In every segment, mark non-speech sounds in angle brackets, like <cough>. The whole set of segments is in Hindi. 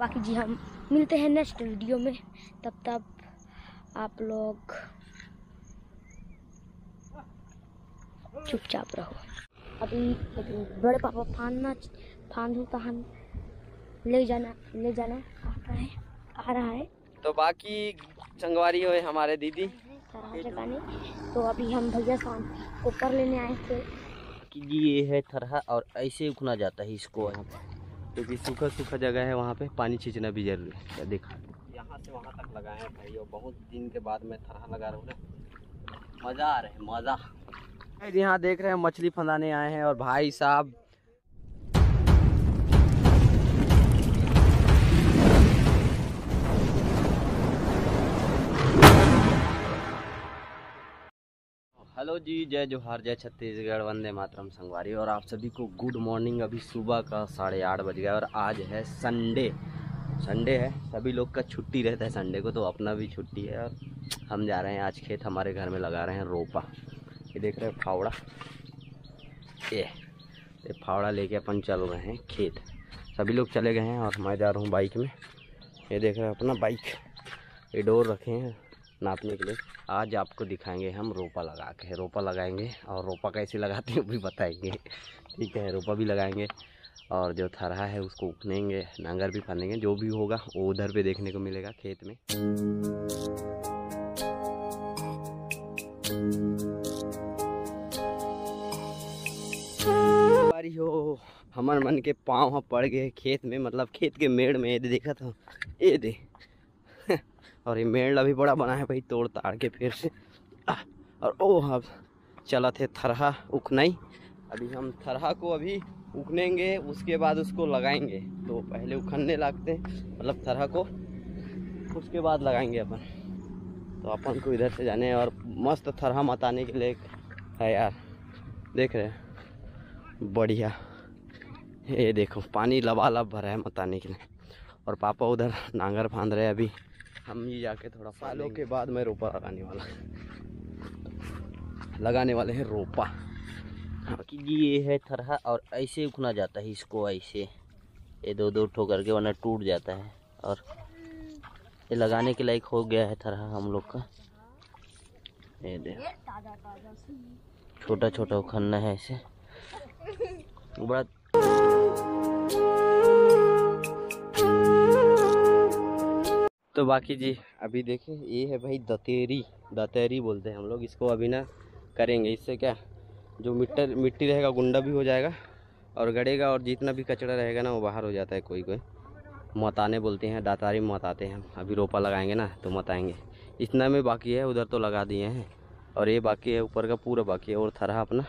बाकी जी हम मिलते हैं नेक्स्ट वीडियो में। तब तक आप लोग चुपचाप रहो। अभी बड़े पापा फानना फांदू तहन ले जाना ले जाना आ रहा है। आ रहा है। तो बाकी संगवारी हुए हमारे दीदी। तो अभी हम भैया शाम को कर लेने आए थे। कि ये है थरहा और ऐसे उखना जाता है इसको यहाँ पे क्योंकि सूखा सूखा जगह है वहाँ पे पानी छींचना भी ज़रूरी है। क्या देखा? यहाँ से वहाँ तक लगाए हैं भाई और बहुत दिन के बाद मैं थरहा लगा रहा हूँ मज़ा आ रहा है मज़ा। यहाँ देख रहे हैं मछली फंसाने आए हैं और भाई साहब हेलो जी, जय जोहार, जय छत्तीसगढ़, वंदे मातरम संगवारी। और आप सभी को गुड मॉर्निंग अभी सुबह का साढ़े आठ बज गया और आज है संडे संडे है, सभी लोग का छुट्टी रहता है संडे को तो अपना भी छुट्टी है। और हम जा रहे हैं आज खेत, हमारे घर में लगा रहे हैं रोपा। ये देख रहे हैं फावड़ा। ये ये फावड़ा लेके अपन चल रहे हैं खेत। सभी लोग चले गए हैं और मैं जा रहा हूँ बाइक में। ये देख रहे हैं अपना बाइक। ये डोर रखे हैं। नापने के लिए। आज आपको दिखाएँगे हम रोपा लगा के। रोपा लगाएँगे और रोपा कैसे लगाते हैं वो भी बताएँगे। ठीक है, रोपा भी लगाएँगे और जो थरहा है उसको उखनेंगे नांगर भी फानेंगे जो भी होगा वो उधर पे देखने को मिलेगा खेत में। बारी हो, हमार मन के पाँव पड़ गए खेत में मतलब खेत के मेड़ में, ये देखा था। ये दे। और ये मेड़ अभी बड़ा बना है भाई, तोड़ ताड़ के फिर से। और ओ, अब चला थे थरहा उखनाई। अभी हम थरहा को अभी उखनेंगे, उसके बाद उसको लगाएँगे। तो पहले उखनने लगते मतलब थरहा को, उसके बाद लगाएँगे अपन। तो अपन को इधर से जाने और मस्त थरहा मताने के लिए है यार। देख रहे हैं, बढ़िया। ये देखो, पानी लबालब भरा है मताने के लिए। और पापा उधर नांगर फांद रहे अभी। हम ये जाके थोड़ा सालों के बाद मैं रोपा लगाने वाला। लगाने वाले हैं रोपा। कि जी ये है थरहा और ऐसे उखना जाता है इसको ऐसे। ये दो दो ठो करके वरना टूट जाता है। और ये लगाने के लायक हो गया है थरहा हम लोग का। ये दे छोटा छोटा उखनना है ऐसे। बड़ा तो बाकी जी, अभी देखें ये है भाई दतेरी दतेरी बोलते हैं हम लोग, इसको अभी ना करेंगे, इससे क्या, जो मिट्टी मिट्टी रहेगा, गुंडा भी हो जाएगा, और गड़ेगा, और जितना भी कचरा रहेगा ना, वो बाहर हो जाता है कोई कोई। मताने बोलते हैं, दातारी मताते हैं, अभी रोपा लगाएँगे ना तो मताएँगे। इतना में बाकी है, उधर तो लगा दिए हैं, और ये बाकी है, ऊपर का पूरा बाकी है, और थरहा अपना।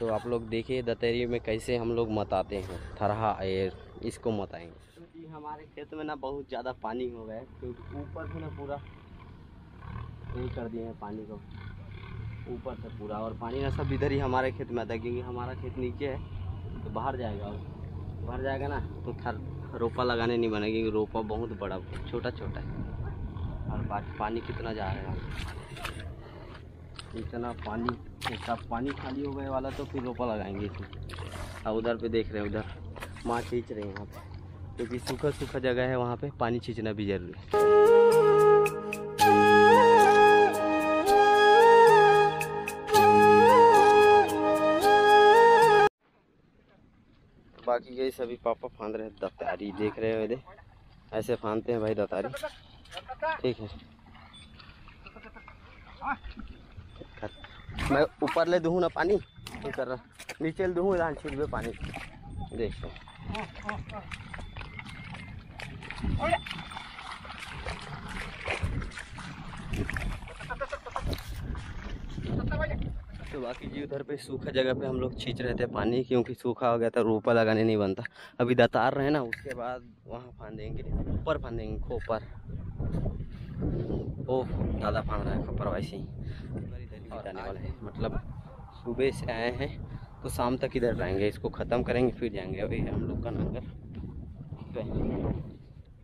तो आप लोग देखिए दतेरी में कैसे हम लोग मताते हैं, थरहा, ये, इसको मताएँगे। हमारे खेत में ना बहुत ज़्यादा पानी हो गया क्योंकि ऊपर से ना पूरा यही कर दिए हैं पानी को। ऊपर से पूरा, और पानी ना सब इधर ही हमारे खेत में आता है क्योंकि हमारा खेत नीचे है तो बाहर जाएगा वो। बाहर जाएगा ना तो थर रोपा लगाने नहीं बनेगा, क्योंकि रोपा बहुत बड़ा छोटा छोटा है। और बाकी पानी कितना जा रहा है इतना पानी सब पानी खाली हो गए वाला तो फिर रोपा लगाएँगे इसमें और उधर पे देख रहे हैं, उधर माँ खींच रहे हैं यहाँ पे। क्योंकि सूखा सूखा जगह है, वहाँ पे पानी छींचना भी ज़रूरी है। बाकी ये सभी पापा फांद रहे दतारी देख रहे हो ये ऐसे फांदते हैं भाई दतारी ठीक है। मैं ऊपर ले दूँ ना पानी? कर रहा। नीचे ले दूँ छीट में पानी। देखो तो बाकी जी उधर पे सूखा जगह पे हम लोग छींच रहे थे पानी, क्योंकि सूखा हो गया था, रोपा लगाने नहीं बनता। अभी दतार रहे ना, उसके बाद वहाँ फांदेंगे, ऊपर फांदेंगे, खोपर। ओ ज़्यादा फांद रहा है, खोपर वैसे ही। हैं। मतलब सुबह से आए हैं तो शाम तक इधर रहेंगे, इसको ख़त्म करेंगे, फिर जाएँगे। अभी हम लोग का नांगर।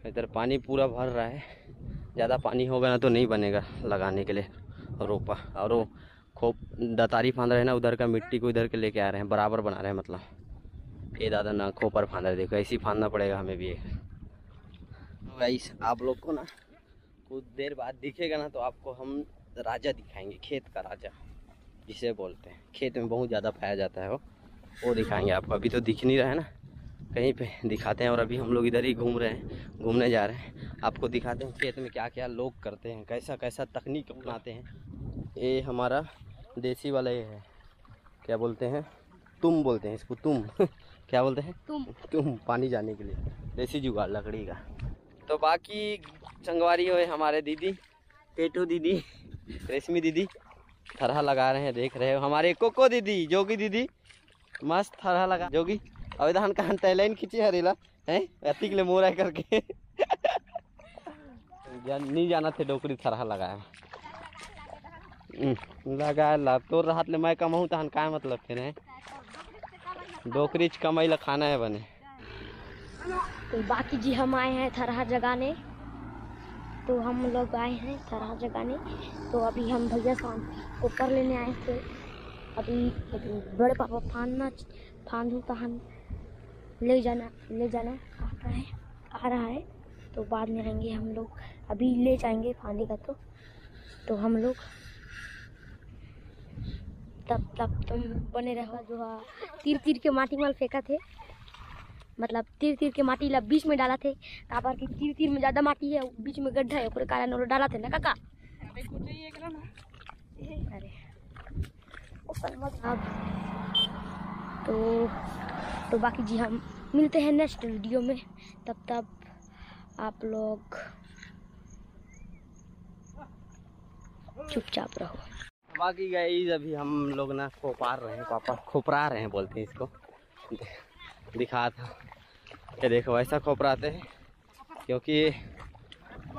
इधर पानी पूरा भर रहा है। ज़्यादा पानी होगा ना तो नहीं बनेगा लगाने के लिए रोपा। और वो खोप, दतारी फांद रहे हैं ना, उधर का मिट्टी को इधर के लेके आ रहे हैं, बराबर बना रहे हैं मतलब। ये दादा ना खोपर फांद रहे देखो, ऐसे ही फांदना पड़ेगा हमें भी। एक गाइस आप लोग को ना कुछ देर बाद दिखेगा ना तो आपको हम राजा दिखाएँगे, खेत का राजा, जिसे बोलते हैं। खेत में बहुत ज़्यादा पाया जाता है वो। वो दिखाएँगे आपको। अभी तो दिख नहीं रहा है ना। कहीं पे दिखाते हैं और अभी हम लोग इधर ही घूम रहे हैं घूमने जा रहे हैं। आपको दिखाते हैं खेत में क्या क्या लोग करते हैं कैसा कैसा तकनीक अपनाते हैं। ये हमारा देसी वाला ये है क्या बोलते हैं? तुम बोलते हैं इसको तुम। <laughs> क्या बोलते हैं? तुम। तुम पानी जाने के लिए देसी जुगाड़ लकड़ी का। तो बाकी चंगवारी हो हमारे दीदी पेटू दीदी रेशमी दीदी थरहा लगा रहे हैं देख रहे हो। हमारे कोको दीदी जोगी दीदी मस्त थरहा लगा। जोगी अभी धान कहाँ तैलाइन खींचे हरेला हैं? अति के लिए मोरा करके। जा, नहीं जाना थे डोकरी थरहा लगाया। हम्म, लगा ला तोर राहत ले मैं कमाऊँ तहन का मतलब फिर है? डोकरी कमाई ला खाना है बने। तो बाकी जी हम आए हैं थरहा जगाने। तो हम लोग आए हैं थरहा जगाने। तो अभी हम भैया शाम को कर लेने आए थे। अभी बड़े पापा फानना फांदू तहन ले जाना ले जाना। आ रहा है आ रहा है। तो बाद में आएँगे हम लोग। अभी ले जाएँगे फांदी का तो। तो हम लोग तब तब तुम बने रहो। जो तीर तीर के माटी माल फेंका थे। मतलब तीर तीर के माटी ला बीच में डाला थे। कहाँ पर कि तीर तीर में ज़्यादा माटी है बीच में गड्ढा है। ओकरे कारण डाला थे ना काका? अरे अब तो तो बाकी जी हम मिलते हैं नेक्स्ट वीडियो में। तब तब आप लोग चुपचाप रहो। बाकी गई अभी हम लोग ना खोपार रहे हैं, पापा खोपरा रहे हैं बोलते हैं इसको। दिखा था। ये देखो, ऐसा खोपराते हैं, क्योंकि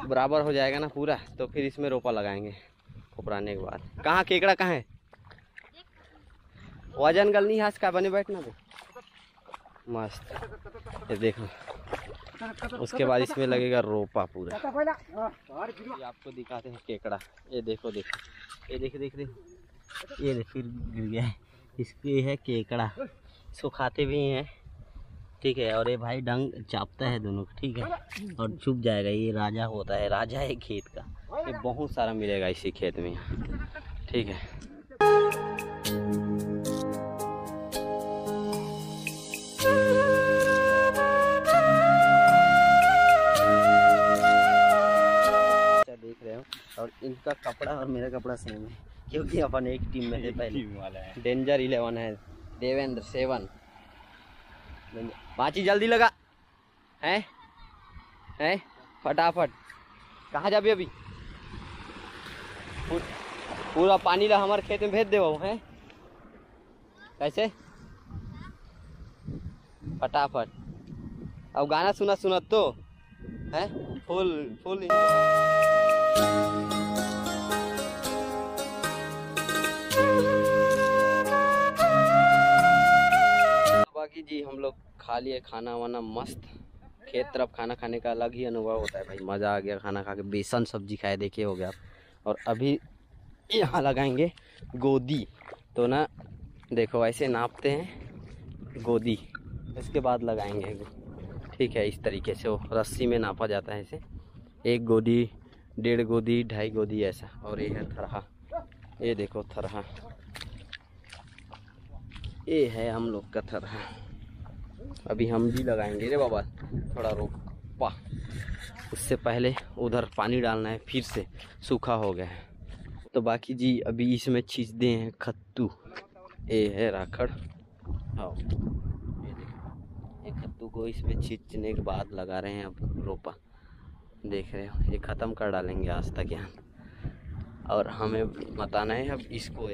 बराबर हो जाएगा ना पूरा तो फिर इसमें रोपा लगाएँगे खोपराने के बाद। कहाँ, केकड़ा कहाँ है? वज़न गल नहीं हाथ का, बने बैठना दे। मस्त। ये देखो। उसके बाद इसमें लगेगा रोपा पूरा। ये आपको दिखाते हैं केकड़ा। ये देखो देखो। ये देख देख देख। ये देख, फिर गिर गया है। इसके है केकड़ा। इसको खाते भी हैं। ठीक है, और ये भाई डंग चापता है दोनों ठीक है? और छुप जाएगा। ये राजा होता है। राजा है खेत का। ये बहुत सारा मिलेगा इसी खेत में। ठीक है। इनका कपड़ा और मेरा कपड़ा सेम है। क्योंकि अपन एक टीम में थे पहले। डेंजर इलेवन है। देवेंद्र सेवन पाँची जल्दी लगा। हैं? हैं? फटाफट। कहाँ जाबी अभी पूरा पानी ला हमारे खेत में भेज देव हैं? कैसे? फटाफट। अब गाना सुना सुनत तो। हैं? फुल फुल बाकी जी हम लोग खा लिए खाना वाना मस्त। खेत तरफ़ खाना खाने का अलग ही अनुभव होता है भाई। मज़ा आ गया खाना खा के। बेसन सब्ज़ी खाए देखे हो गया आप। और अभी यहाँ लगाएँगे गोदी। तो ना, देखो, ऐसे नापते हैं गोदी। इसके बाद लगाएँगे। ठीक है, इस तरीके से वो रस्सी में नापा जाता है इसे। एक गोदी, डेढ़ गोदी, ढाई गोदी ऐसा। और ये है थरहा। ये देखो, थरहा। ये है हम लोग का थरहा। अभी हम भी लगाएँगे। रे बाबा, थोड़ा रोक। रोपा उससे पहले उधर पानी डालना है, फिर से सूखा हो गया है। तो बाकी जी, अभी इसमें छींच दे हैं खत्तू। ये है राखड़। देखो। ये खत्तू को इसमें छींचने के बाद लगा रहे हैं अब रोपा। देख रहे हो, ये ख़त्म कर डालेंगे आज तक यहाँ। और हमें बताना है अब इसको।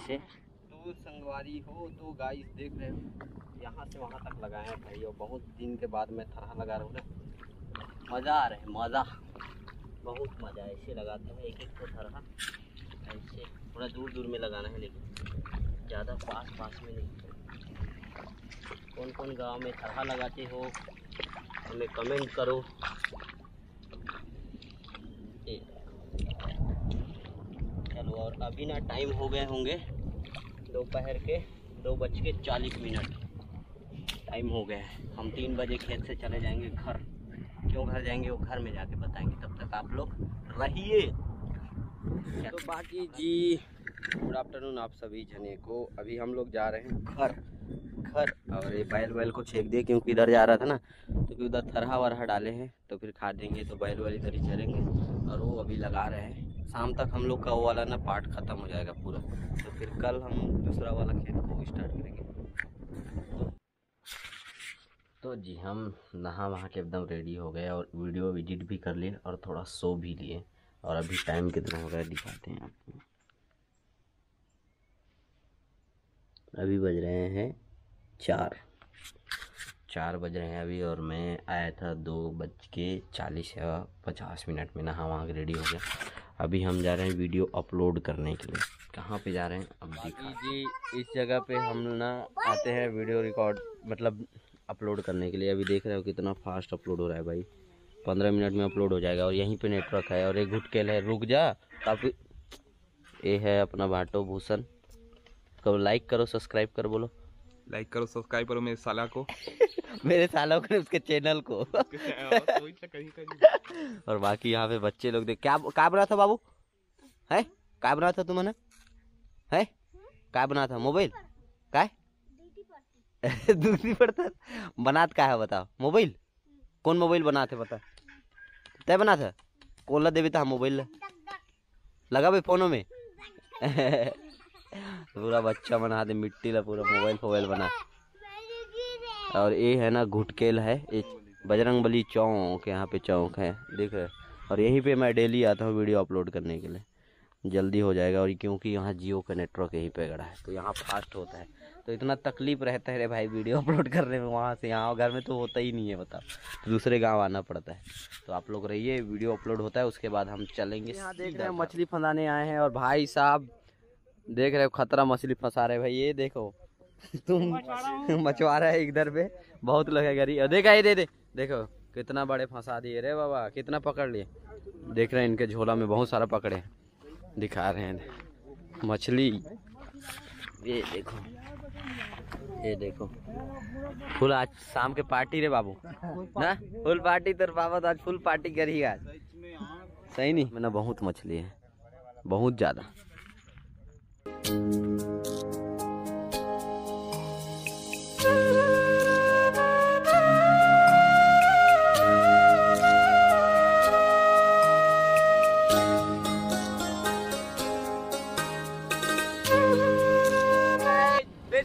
है ऐसे हो संगवारी हो तो गाइस देख रहे हो। यहाँ से वहाँ तक लगाए हैं भाई, और बहुत दिन के बाद मैं थरहा लगा रहा हूँ ना। मज़ा आ रहा है, मज़ा। बहुत मज़ा ऐसे लगाते हैं एक एक को थरहा ऐसे, थोड़ा दूर दूर में लगाना है, लेकिन ज़्यादा पास पास में नहीं। कौन कौन गाँव में थरहा लगाते हो, हमें कमेंट करो ये। चलो और अभी ना टाइम हो गए होंगे दोपहर के दो बज के चालीस मिनट। टाइम हो गया है। हम तीन बजे खेत से चले जाएँगे घर। क्यों घर जाएँगे वो घर में जाके बताएँगे। तब तक आप लोग रहिए। तो बाकी जी गुड आफ्टरनून आप सभी जने को। अभी हम लोग जा रहे हैं घर। घर। और ये बैल वैल को छेक दिए क्योंकि इधर जा रहा था ना तो क्योंकि उधर थरहा वरहा डाले हैं तो फिर खा देंगे तो बैल वैल इधर ही चलेंगे और वो अभी लगा रहे हैं। शाम तक हम लोग का वो वाला ना पार्ट ख़त्म हो जाएगा पूरा। तो फिर कल हम दूसरा वाला खेत को स्टार्ट करेंगे। तो, जी हम नहा वहाँ के एकदम रेडी हो गए और वीडियो एडिट भी कर लिए और थोड़ा सो भी लिए। और अभी टाइम कितना हो गया दिखाते हैं आपको। अभी बज रहे हैं चार। चार बज रहे हैं अभी और मैं आया था दो बज के चालीस या पचास मिनट में नहा वहाँ के रेडी हो गया। अभी हम जा रहे हैं वीडियो अपलोड करने के लिए। कहाँ पे जा रहे हैं? अब दिखा। जी, इस जगह पे हम ना आते हैं वीडियो रिकॉर्ड मतलब अपलोड करने के लिए। अभी देख रहे हो कितना फास्ट अपलोड हो रहा है भाई। पंद्रह मिनट में अपलोड हो जाएगा और यहीं पे नेटवर्क है और एक घुटकेल है। रुक जा, काफ़ी ये है अपना भाटो भूषण। कब लाइक करो सब्सक्राइब करो, बोलो। लाइक करो सब्सक्राइब करो मेरे साला को। <laughs> मेरे सालों को उसके चैनल को। कहीं कहीं। और बाकी यहाँ पे बच्चे लोग देख क्या क्या बना था बाबू? है? क्या बना था तुमने? है? क्या बना था? मोबाइल? क्या? <laughs> दूसरी पड़ता बनात क्या है बताओ। मोबाइल? कौन मोबाइल बना थे बता तय बना था? कौन ला देवी था मोबाइल। लगा भाई फोनों में? <laughs> पूरा बच्चा बना दे मिट्टी ला पूरा मोबाइल फोबाइल बना। और ये है ना घुटकेल है ये बजरंग बली चौक यहाँ पे चौक है देख रहे और यहीं पे मैं डेली आता हूँ वीडियो अपलोड करने के लिए। जल्दी हो जाएगा और क्योंकि यहाँ जियो का नेटवर्क यहीं पे गड़ा है तो यहाँ फास्ट होता है। तो इतना तकलीफ़ रहता है रे भाई वीडियो अपलोड करने में वहाँ से यहाँ घर में तो होता ही नहीं है बताओ। तो दूसरे गाँव आना पड़ता है। तो आप लोग रहिए वीडियो अपलोड होता है उसके बाद हम चलेंगे यहाँ देख रहे हैं मछली फंसाने आए हैं और भाई साहब देख रहे हो खतरा मछली फंसा रहे भाई ये देखो। तुम मछुआरा है। इधर पे बहुत लोग है गरीब। देखा ये दे दे। देखो कितना बड़े फंसा दिए। रे बाबा कितना पकड़ लिए। देख रहे हैं इनके झोला में बहुत सारा पकड़े हैं। दिखा रहे हैं मछली। ये देखो ये देखो। फुल आज शाम के पार्टी रे बाबू। ना? फुल पार्टी तेरे बाबा तो आज फुल पार्टी करी आज। सही नहीं मैंने बहुत मछली है बहुत ज़्यादा।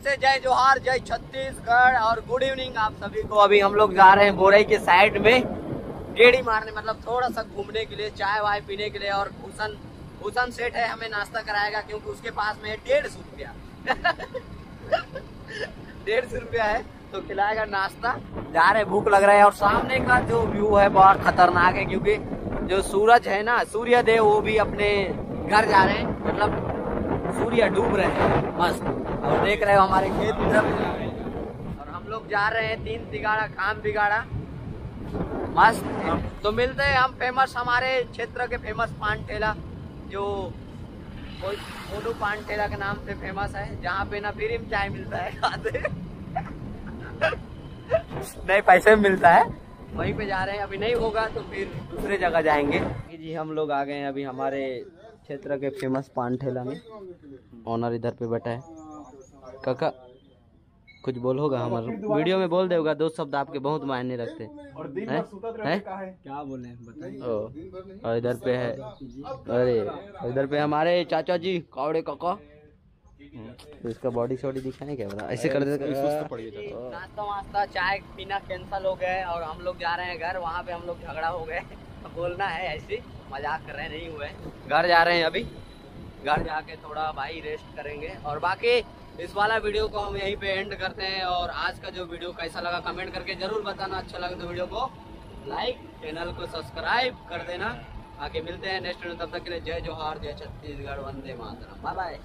से जय जोहार, जय छत्तीसगढ़ और गुड इवनिंग आप सभी को। अभी हम लोग जा रहे हैं बोरई के साइड में। गेड़ी मारने मतलब थोड़ा सा घूमने के लिए चाय वाय पीने के लिए और भूषण भूषण सेठ है, हमें नाश्ता कराएगा क्योंकि उसके पास में है डेढ़ सौ रुपया। डेढ़ सौ रुपया है तो खिलाएगा नाश्ता। जा रहे, भूख लग रहा है और सामने का जो व्यू है, बहुत खतरनाक है, क्योंकि जो सूरज है ना सूर्य देव वो भी अपने घर जा रहे हैं। मतलब सूर्य डूब रहे हैं, मस्त। और देख रहे हो हमारे खेत और हम लोग जा रहे हैं, तीन बिगाड़ा काम बिगाड़ा। मस्त। तो मिलते हैं हम फ़ेमस हमारे क्षेत्र के फ़ेमस पान ठेला जो पान ठेला के नाम से फ़ेमस है, जहाँ पे ना फ्री चाय मिलता है खाते। नहीं, पैसे मिलता है। वहीं पे जा रहे हैं, अभी नहीं होगा तो फिर दूसरे जगह जाएँगे। जी, हम लोग आ गए हैं अभी हमारे क्षेत्र के फ़ेमस पान ठेला में। ऑनर इधर पे बैठा है। काका कुछ बोल होगा हमारे वीडियो में बोल देगा दो शब्द आपके बहुत मायने रखते हैं। हैं? क्या बोले बताइए। और इधर पे है अरे इधर पे हमारे चाचा जी कावड़े काका। तो इसका बॉडी शॉडी दिखाएँ क्या बता? ऐसे कर देते नाश्ता वास्ता चाय पीना कैंसल हो गए और हम लोग जा रहे हैं घर। वहाँ पे हम लोग झगड़ा हो गए बोलना है ऐसे मज़ाक कर रहे हैं नहीं हुए घर जा रहे हैं अभी। घर जाके थोड़ा भाई रेस्ट करेंगे। और बाकी इस वाला वीडियो को हम यहीं पे एंड करते हैं और आज का जो वीडियो कैसा लगा कमेंट करके ज़रूर बताना। अच्छा लगा तो वीडियो को लाइक चैनल को सब्सक्राइब कर देना। आगे मिलते हैं नेक्स्ट वीडियो तब तक के लिए जय जोहार, जय छत्तीसगढ़, वंदे मातरम। Bye bye